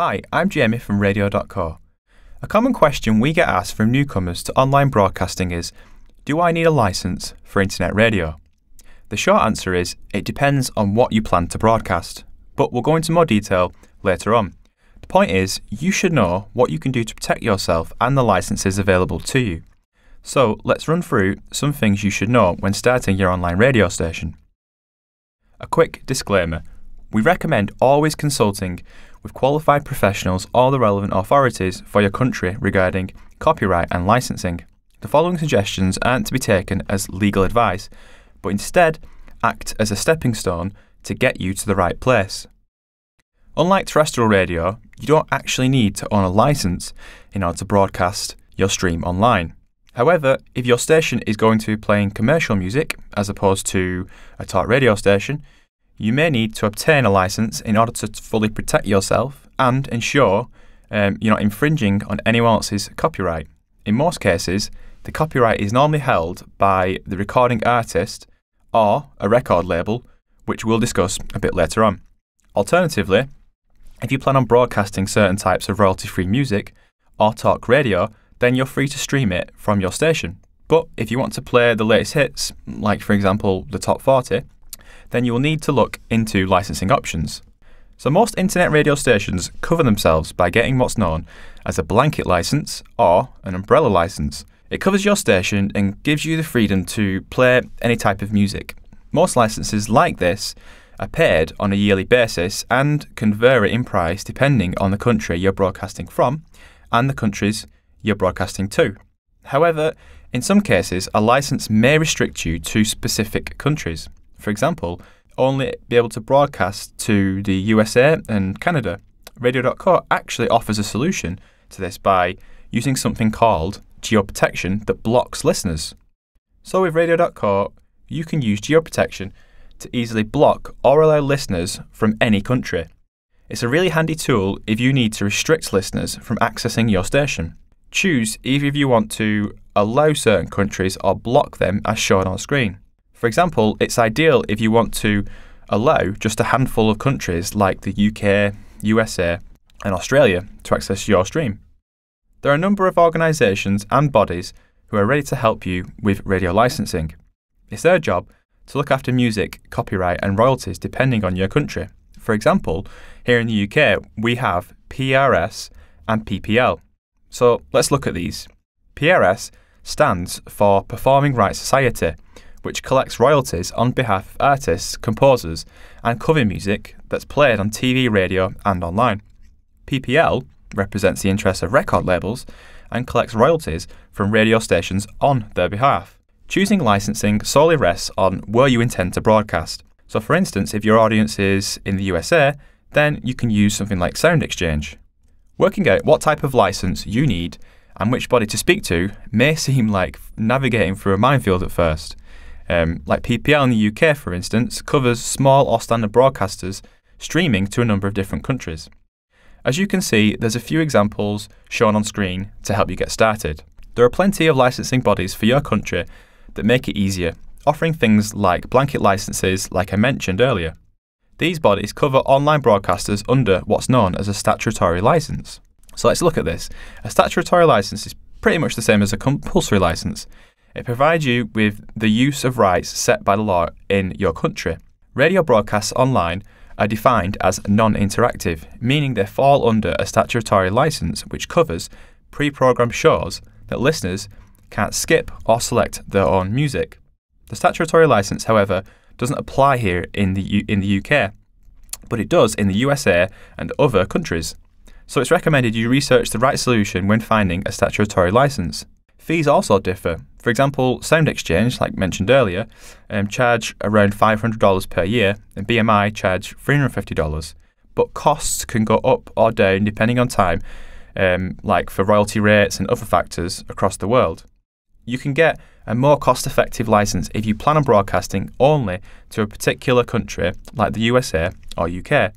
Hi, I'm Jamie from Radio.co. A common question we get asked from newcomers to online broadcasting is Do I need a license for internet radio? The short answer is it depends on what you plan to broadcast, but we'll go into more detail later on. The point is, you should know what you can do to protect yourself and the licenses available to you. So, let's run through some things you should know when starting your online radio station. A quick disclaimer we recommend always consulting with qualified professionals or the relevant authorities for your country regarding copyright and licensing. The following suggestions aren't to be taken as legal advice, but instead act as a stepping stone to get you to the right place. Unlike terrestrial radio, you don't actually need to own a license in order to broadcast your stream online. However, if your station is going to be playing commercial music as opposed to a talk radio station, you may need to obtain a license in order to fully protect yourself and ensure um, you're not infringing on anyone else's copyright. In most cases, the copyright is normally held by the recording artist or a record label, which we'll discuss a bit later on. Alternatively, if you plan on broadcasting certain types of royalty free music or talk radio, then you're free to stream it from your station. But if you want to play the latest hits, like for example the top 40, then you will need to look into licensing options. So, most internet radio stations cover themselves by getting what's known as a blanket license or an umbrella license. It covers your station and gives you the freedom to play any type of music. Most licenses like this are paid on a yearly basis and can vary in price depending on the country you're broadcasting from and the countries you're broadcasting to. However, in some cases, a license may restrict you to specific countries for example, only be able to broadcast to the USA and Canada. Radio.co actually offers a solution to this by using something called geoprotection that blocks listeners. So with Radio.co, you can use geoprotection to easily block or allow listeners from any country. It's a really handy tool if you need to restrict listeners from accessing your station. Choose either if you want to allow certain countries or block them as shown on screen. For example, it's ideal if you want to allow just a handful of countries like the UK, USA, and Australia to access your stream. There are a number of organisations and bodies who are ready to help you with radio licensing. It's their job to look after music, copyright, and royalties depending on your country. For example, here in the UK, we have PRS and PPL. So let's look at these. PRS stands for Performing Rights Society which collects royalties on behalf of artists, composers, and cover music that's played on TV, radio, and online. PPL represents the interests of record labels and collects royalties from radio stations on their behalf. Choosing licensing solely rests on where you intend to broadcast. So, for instance, if your audience is in the USA, then you can use something like Sound Exchange. Working out what type of license you need and which body to speak to may seem like navigating through a minefield at first. Um, like PPL in the UK, for instance, covers small or standard broadcasters streaming to a number of different countries. As you can see, there's a few examples shown on screen to help you get started. There are plenty of licensing bodies for your country that make it easier, offering things like blanket licenses, like I mentioned earlier. These bodies cover online broadcasters under what's known as a statutory license. So let's look at this. A statutory license is pretty much the same as a compulsory license. It provides you with the use of rights set by the law in your country. Radio broadcasts online are defined as non interactive, meaning they fall under a statutory license which covers pre programmed shows that listeners can't skip or select their own music. The statutory license, however, doesn't apply here in the, U- in the UK, but it does in the USA and other countries. So it's recommended you research the right solution when finding a statutory license. Fees also differ. For example, Sound Exchange, like mentioned earlier, um, charge around $500 per year, and BMI charge $350. But costs can go up or down depending on time, um, like for royalty rates and other factors across the world. You can get a more cost effective license if you plan on broadcasting only to a particular country, like the USA or UK,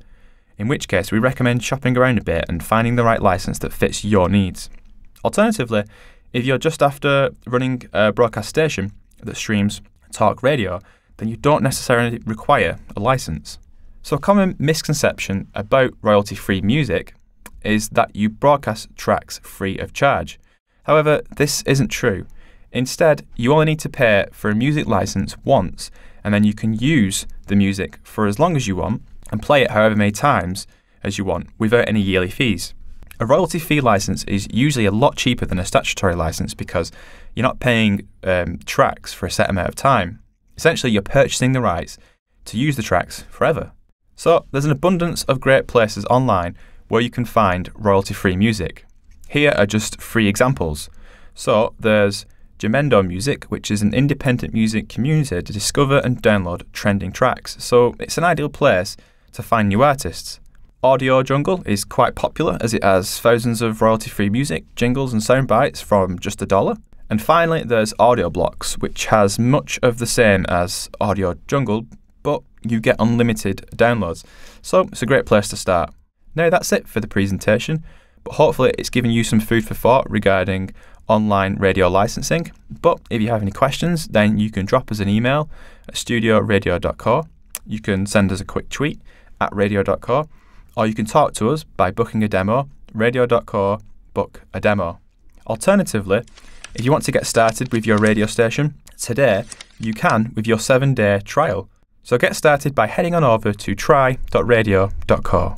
in which case we recommend shopping around a bit and finding the right license that fits your needs. Alternatively, if you're just after running a broadcast station that streams talk radio, then you don't necessarily require a license. So, a common misconception about royalty free music is that you broadcast tracks free of charge. However, this isn't true. Instead, you only need to pay for a music license once, and then you can use the music for as long as you want and play it however many times as you want without any yearly fees. A royalty free license is usually a lot cheaper than a statutory license because you're not paying um, tracks for a set amount of time. Essentially, you're purchasing the rights to use the tracks forever. So, there's an abundance of great places online where you can find royalty free music. Here are just three examples. So, there's Jamendo Music, which is an independent music community to discover and download trending tracks. So, it's an ideal place to find new artists. Audio Jungle is quite popular as it has thousands of royalty free music, jingles, and sound bites from just a dollar. And finally, there's Audio Blocks, which has much of the same as Audio Jungle, but you get unlimited downloads. So it's a great place to start. Now, that's it for the presentation, but hopefully, it's given you some food for thought regarding online radio licensing. But if you have any questions, then you can drop us an email at studioradio.co. You can send us a quick tweet at radio.co or you can talk to us by booking a demo, radio.co, book a demo. Alternatively, if you want to get started with your radio station, today you can with your seven day trial. So get started by heading on over to try.radio.co.